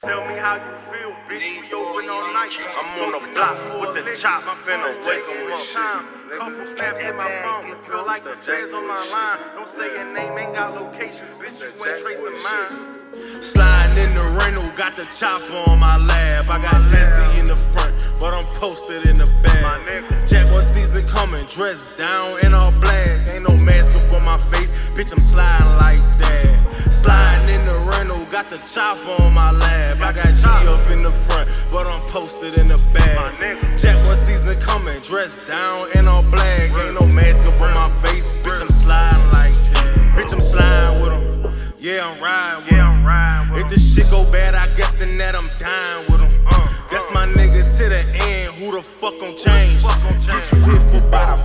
Tell me how you feel, bitch. We open all night. I'm on the block with the chop. I'm finna wake 'em up. Couple snaps in my phone. Feel like the feds on my line. Don't say your name, ain't got location. Bitch, you ain't tracing mine. Sliding in the rental, got the chopper on my lap. I got Lizzie in the front, but I'm posted in the back. Jackboy season coming, dressed down in all black. Ain't no mask up on my face, bitch. I'm sliding like got the chopper on my lap. I got G up in the front, but I'm posted in the back. one season coming, dressed down in all black. Ain't no mask up on my face, bitch. I'm sliding like that. Bitch, I'm sliding with 'em. Yeah, I'm riding with 'em. Yeah, I'm riding with him. If the shit go bad, I guess then that I'm dying with 'em. Uh, uh. That's my nigga to the end. Who the fuck gon' change? Get you hit for by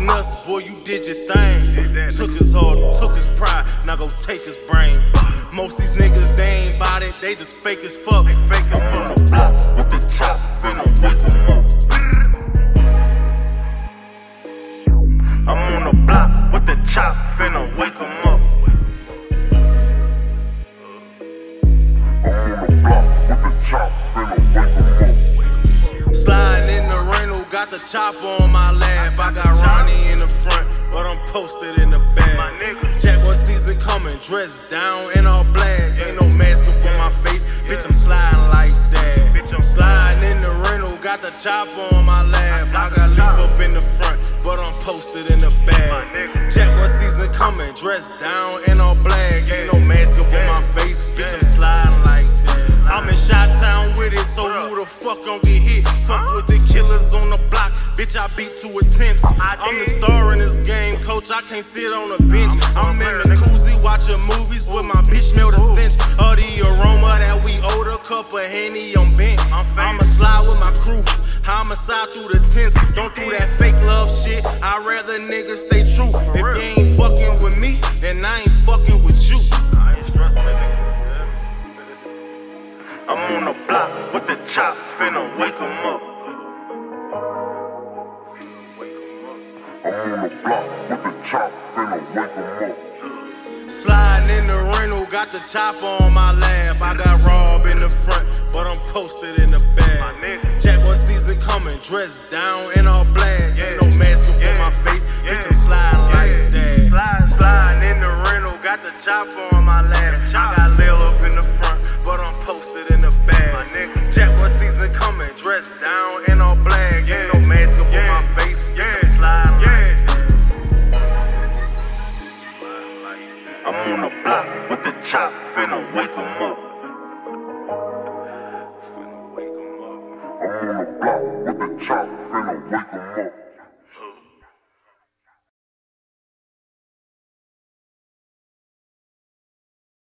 his nuts, boy, you did your thing. Took his heart, took his pride, now go take his brain. Most these niggas, they ain't bout it, they just fake as fuck. I'm on the block the chopper on my lap. I got Ronnie in the front, but I'm posted in the back. Jackboy season coming, dressed down in all black. Ain't no mask up on my face, bitch. I'm sliding like that. Bitch, I'm sliding in the rental, got the chopper on my lap. I got leaf up in the front, but I'm posted in the back. Jackboy season coming, dressed down in all black. Ain't no mask up on my face, bitch. I'm sliding like that. I'm in Shot Town with it, so who the fuck gon' get hit? Fuck with the killers on the block, bitch. I beat two attempts. I'm the star in this game, coach. I can't sit on a bench. I'm in the koozie watching movies with my bitch. Smell the stench of the aroma that we owed a cup of henny on bench. I'ma slide with my crew. I'ma slide through the tents. Don't do that fake love shit. I'd rather niggas stay true. If you ain't fucking with me, then I ain't fucking with you. I ain't stressing nigga. I'm on the block with the chop, finna wake 'em up. The block with the chop, finna wake 'em up. Sliding in the rental, got the chopper on my lap. I got Rob in the front, but I'm posted in the back. Jackboy season coming, dressed down in all black. Yeah. Ain't no mask up Yeah. on my face, Yeah. bitch. I'm sliding like that. Slide, sliding in the rental, got the chopper on my lap. I got Lil up in the front, but I'm posted in the back. Jackboy season coming, dressed down in all black. I'm on the block with the chop, finna wake 'em up. Finna wake 'em up. I'm on the block with the chop, finna wake 'em up.